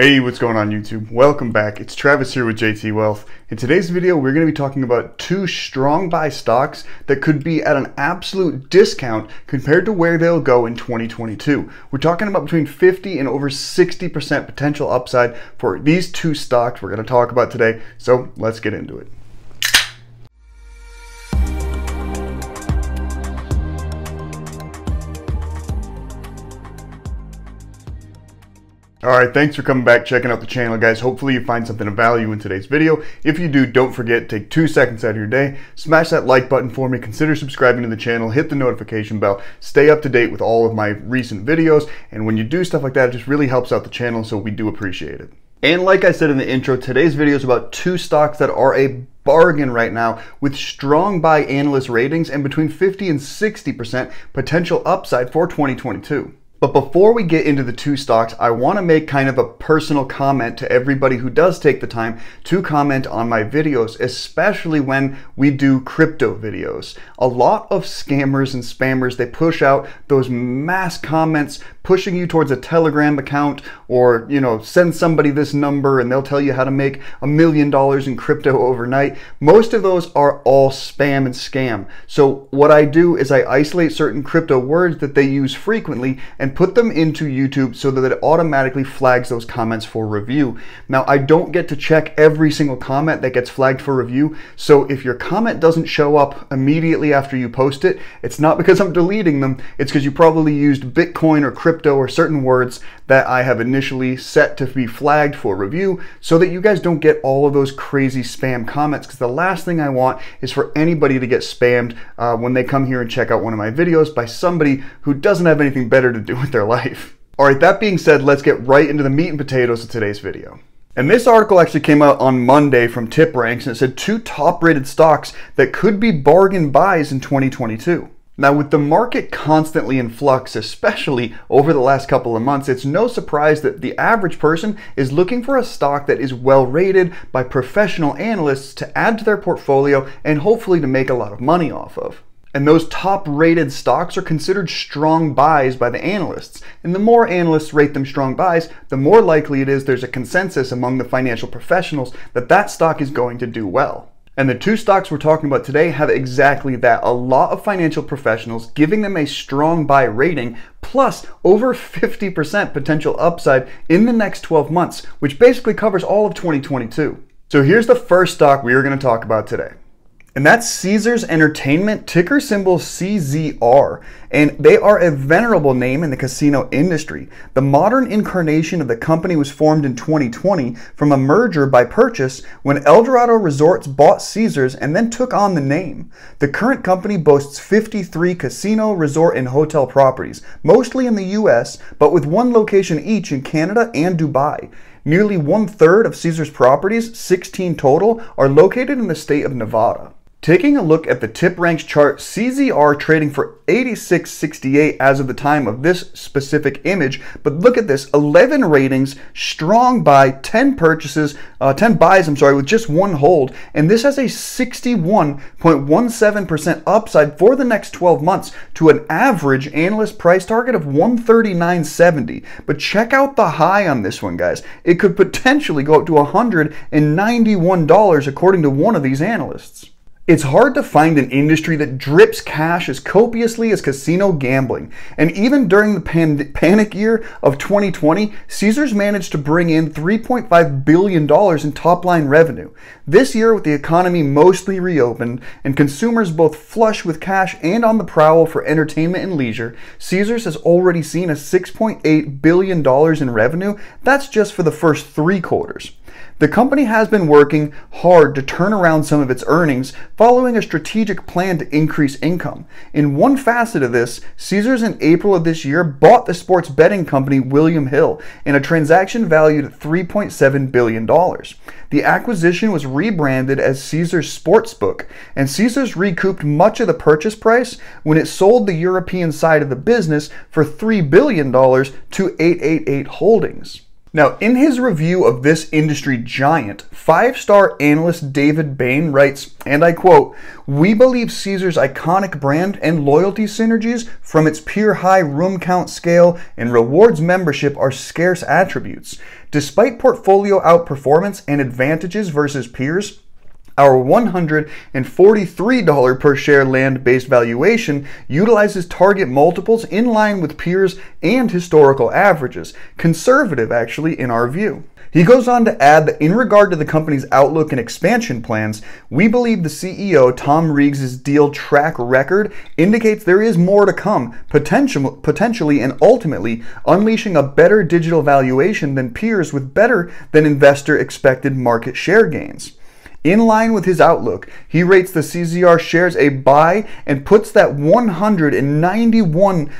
Hey, what's going on YouTube? Welcome back. It's Travis here with JT Wealth. In today's video, we're going to be talking about two strong buy stocks that could be at an absolute discount compared to where they'll go in 2022. We're talking about between 50 and over 60% potential upside for these two stocks we're going to talk about today. So let's get into it. Alright, thanks for coming back, checking out the channel, guys. Hopefully you find something of value in today's video. If you do, don't forget, take two seconds out of your day, smash that like button for me, consider subscribing to the channel, hit the notification bell, stay up to date with all of my recent videos, and when you do stuff like that, it just really helps out the channel, so we do appreciate it. And like I said in the intro, today's video is about two stocks that are a bargain right now with strong buy analyst ratings and between 50 and 60% potential upside for 2022. But before we get into the two stocks, I want to make kind of a personal comment to everybody who does take the time to comment on my videos, especially when we do crypto videos. A lot of scammers and spammers, they push out those mass comments pushing you towards a Telegram account or, you know, send somebody this number and they'll tell you how to make a million dollars in crypto overnight. Most of those are all spam and scam. So what I do is I isolate certain crypto words that they use frequently and put them into YouTube so that it automatically flags those comments for review. Now, I don't get to check every single comment that gets flagged for review. So if your comment doesn't show up immediately after you post it, it's not because I'm deleting them. It's because you probably used Bitcoin or crypto crypto or certain words that I have initially set to be flagged for review so that you guys don't get all of those crazy spam comments because the last thing I want is for anybody to get spammed uh, when they come here and check out one of my videos by somebody who doesn't have anything better to do with their life. All right, that being said, let's get right into the meat and potatoes of today's video. And this article actually came out on Monday from TipRanks and it said two top rated stocks that could be bargain buys in 2022. Now, with the market constantly in flux, especially over the last couple of months, it's no surprise that the average person is looking for a stock that is well rated by professional analysts to add to their portfolio and hopefully to make a lot of money off of. And those top rated stocks are considered strong buys by the analysts. And the more analysts rate them strong buys, the more likely it is there's a consensus among the financial professionals that that stock is going to do well. And the two stocks we're talking about today have exactly that. A lot of financial professionals giving them a strong buy rating plus over 50% potential upside in the next 12 months, which basically covers all of 2022. So here's the first stock we are going to talk about today and that's Caesars Entertainment, ticker symbol CZR. And they are a venerable name in the casino industry. The modern incarnation of the company was formed in 2020 from a merger by purchase when Eldorado Resorts bought Caesars and then took on the name. The current company boasts 53 casino, resort, and hotel properties, mostly in the US, but with one location each in Canada and Dubai. Nearly one third of Caesars properties, 16 total, are located in the state of Nevada. Taking a look at the TipRanks chart, CZR trading for 86.68 as of the time of this specific image. But look at this 11 ratings, strong buy, 10 purchases, uh, 10 buys, I'm sorry, with just one hold. And this has a 61.17% upside for the next 12 months to an average analyst price target of 139.70. But check out the high on this one, guys. It could potentially go up to $191 according to one of these analysts. It's hard to find an industry that drips cash as copiously as casino gambling. And even during the pan- panic year of 2020, Caesars managed to bring in $3.5 billion in top line revenue. This year, with the economy mostly reopened and consumers both flush with cash and on the prowl for entertainment and leisure, Caesars has already seen a $6.8 billion in revenue. That's just for the first three quarters. The company has been working hard to turn around some of its earnings following a strategic plan to increase income. In one facet of this, Caesars in April of this year bought the sports betting company William Hill in a transaction valued at $3.7 billion. The acquisition was rebranded as Caesars Sportsbook, and Caesars recouped much of the purchase price when it sold the European side of the business for $3 billion to 888 Holdings. Now, in his review of this industry giant, five star analyst David Bain writes, and I quote, We believe Caesar's iconic brand and loyalty synergies from its pure high room count scale and rewards membership are scarce attributes. Despite portfolio outperformance and advantages versus peers, our $143 per share land based valuation utilizes target multiples in line with peers and historical averages, conservative actually in our view. He goes on to add that in regard to the company's outlook and expansion plans, we believe the CEO Tom Reeg's deal track record indicates there is more to come, potential, potentially and ultimately unleashing a better digital valuation than peers with better than investor expected market share gains. In line with his outlook, he rates the CZR shares a buy and puts that $191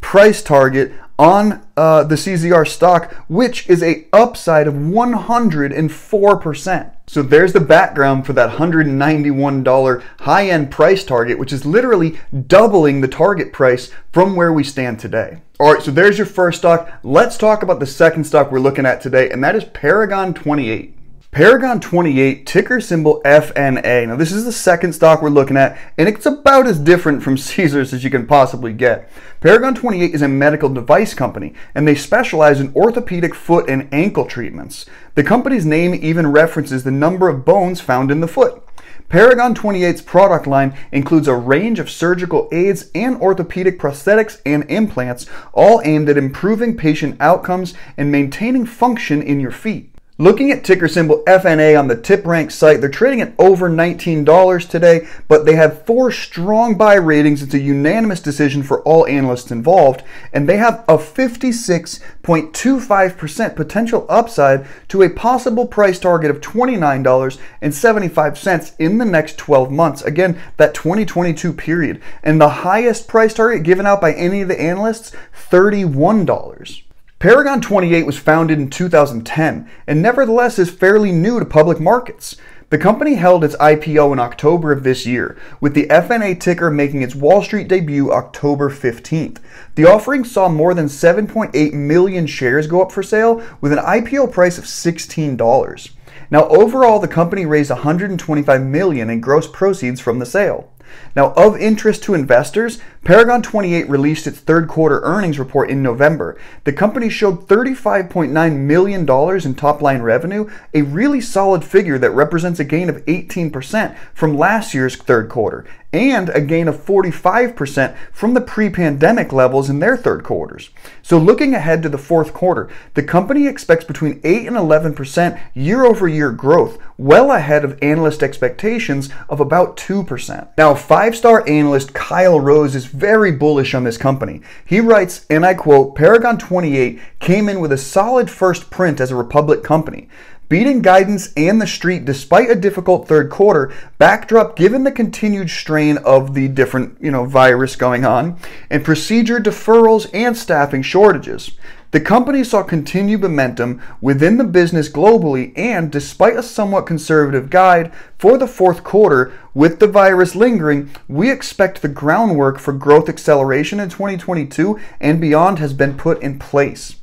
price target on uh, the CZR stock, which is a upside of 104%. So there's the background for that $191 high-end price target, which is literally doubling the target price from where we stand today. All right, so there's your first stock. Let's talk about the second stock we're looking at today, and that is Paragon 28. Paragon 28, ticker symbol FNA. Now, this is the second stock we're looking at, and it's about as different from Caesars as you can possibly get. Paragon 28 is a medical device company, and they specialize in orthopedic foot and ankle treatments. The company's name even references the number of bones found in the foot. Paragon 28's product line includes a range of surgical aids and orthopedic prosthetics and implants, all aimed at improving patient outcomes and maintaining function in your feet. Looking at ticker symbol FNA on the TipRank site, they're trading at over $19 today, but they have four strong buy ratings. It's a unanimous decision for all analysts involved, and they have a 56.25% potential upside to a possible price target of $29.75 in the next 12 months. Again, that 2022 period. And the highest price target given out by any of the analysts, $31. Paragon 28 was founded in 2010 and nevertheless is fairly new to public markets. The company held its IPO in October of this year, with the FNA ticker making its Wall Street debut October 15th. The offering saw more than 7.8 million shares go up for sale with an IPO price of $16. Now overall the company raised 125 million in gross proceeds from the sale. Now, of interest to investors, Paragon 28 released its third quarter earnings report in November. The company showed $35.9 million in top line revenue, a really solid figure that represents a gain of 18% from last year's third quarter, and a gain of 45% from the pre pandemic levels in their third quarters. So, looking ahead to the fourth quarter, the company expects between 8 and 11% year over year growth, well ahead of analyst expectations of about 2%. Now, five star analyst Kyle Rose is very bullish on this company. He writes, and I quote Paragon 28 came in with a solid first print as a Republic company. Beating guidance and the street despite a difficult third quarter backdrop given the continued strain of the different, you know, virus going on and procedure deferrals and staffing shortages. The company saw continued momentum within the business globally, and despite a somewhat conservative guide for the fourth quarter, with the virus lingering, we expect the groundwork for growth acceleration in 2022 and beyond has been put in place.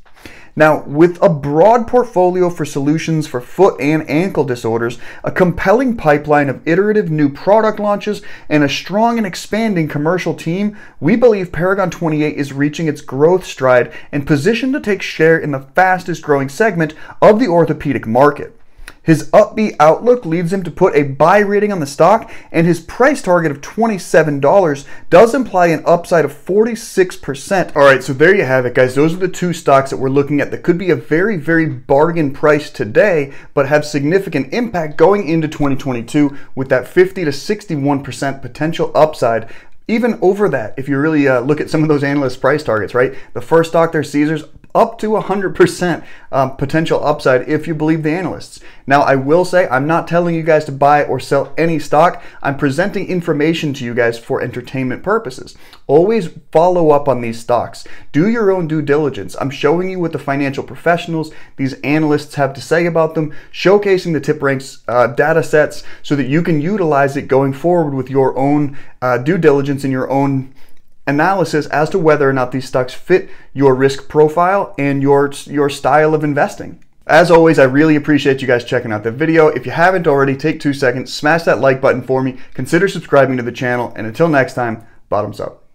Now, with a broad portfolio for solutions for foot and ankle disorders, a compelling pipeline of iterative new product launches, and a strong and expanding commercial team, we believe Paragon 28 is reaching its growth stride and positioned to take share in the fastest growing segment of the orthopedic market. His upbeat outlook leads him to put a buy rating on the stock, and his price target of $27 does imply an upside of 46%. All right, so there you have it, guys. Those are the two stocks that we're looking at that could be a very, very bargain price today, but have significant impact going into 2022 with that 50 to 61% potential upside even over that, if you really uh, look at some of those analyst price targets, right? The first stock there, Caesars, up to 100% um, potential upside if you believe the analysts. Now, I will say I'm not telling you guys to buy or sell any stock. I'm presenting information to you guys for entertainment purposes. Always follow up on these stocks. Do your own due diligence. I'm showing you what the financial professionals, these analysts have to say about them, showcasing the TipRanks uh, data sets so that you can utilize it going forward with your own uh, due diligence and your own analysis as to whether or not these stocks fit your risk profile and your, your style of investing. As always, I really appreciate you guys checking out the video. If you haven't already, take two seconds, smash that like button for me, consider subscribing to the channel, and until next time, bottoms up.